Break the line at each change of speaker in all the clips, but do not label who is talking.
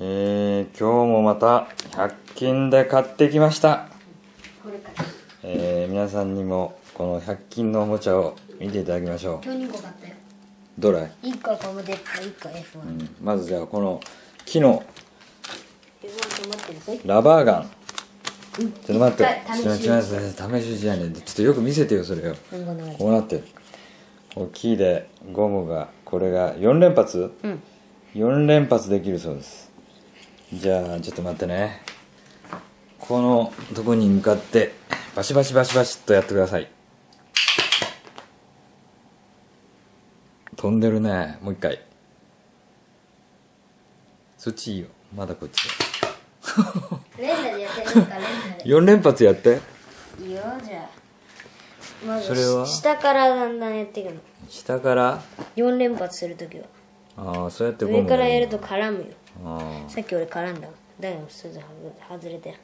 えー、今日もまた100均で買ってきました、えー、皆さんにもこの100均のおもちゃを見ていただきましょう。
今日2個買ったよ。
どれ、
1個はコムデッカ1個は F1
うん、まずじゃあこの木の
F1 と待ってるぜ。
ラバーガン。ちょっと待って。
はい試し
ちょっと待って試しじゃねえちょっとよく見せてよそれを
うんこ
うなってるこう木でゴムがこれが4連発
うん
4連発できるそうですじゃあちょっと待ってね。このとこに向かってバシバシバシバシっとやってください。飛んでるね。もう一回。そっちいいよ。まだこっち
レンダでやってるのかレンダで。
4連発やって。
いいよじゃあ。まず
それは？
下からだんだんやっていくの。
下から
？4連発するときは
ああそうやって
上からやる
と
と絡むよ。
あ
さっき俺絡んだ。だよすず外れてる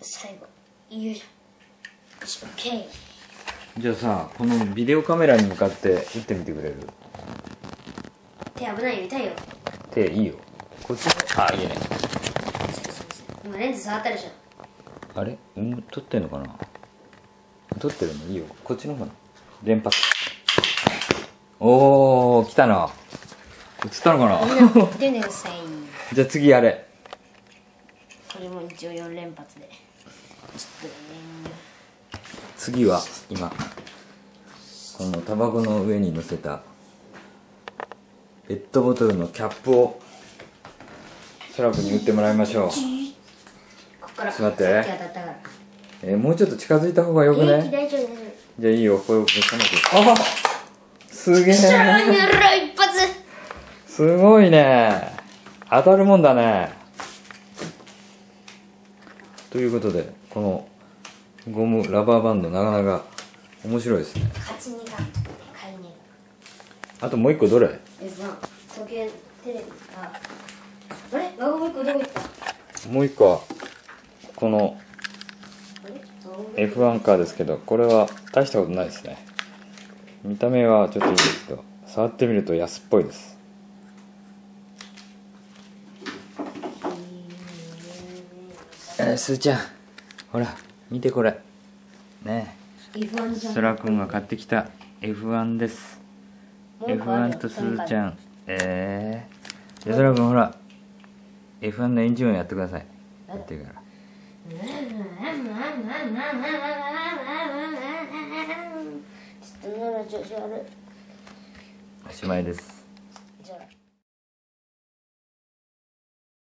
最後。よいしょ。よしオッケー。
あじゃあさこのビデオカメラに向かって撃ってみてくれる？
手危ないよ痛いよ。
手いいよ。こっち。あいいね。
今レンズ触ったでしょ
あれ？うん？撮ってんのかな？撮ってるの？いいよ。こっちの方な連発。おお来たな映ったのか
みん
なじゃあ次やれ。
これも一応4連発で。
次は今。このタバコの上に乗せたペットボトルのキャップをそらくに打ってもらいましょう。
ここから。
ちょっと待ってえーもうちょっと近づいた方がよくね
大丈夫
じゃあいいよ。これこれあすげ
夫シャー
えすごいね。当たるもんだね。ということでこのゴムラバーバンドなかなか面白いですね。
勝ちにが買いに
あともう一個どれ？
えまあ時計テレビああれ？輪ゴム1個どこ行った？
もう一個はこの
あれ輪ゴム1
F1 カーですけどこれは大したことないですね。見た目はちょっといいですけど触ってみると安っぽいです。えー、すーちゃんほら見てこれ。ね
F1 じゃん。
そらくんが買ってきた F1 です。
もう一個あるよ
F1 とすずちゃん。えー、じゃあそらくんほら。F1 のエンジン音やってください。やってるからおしまいです。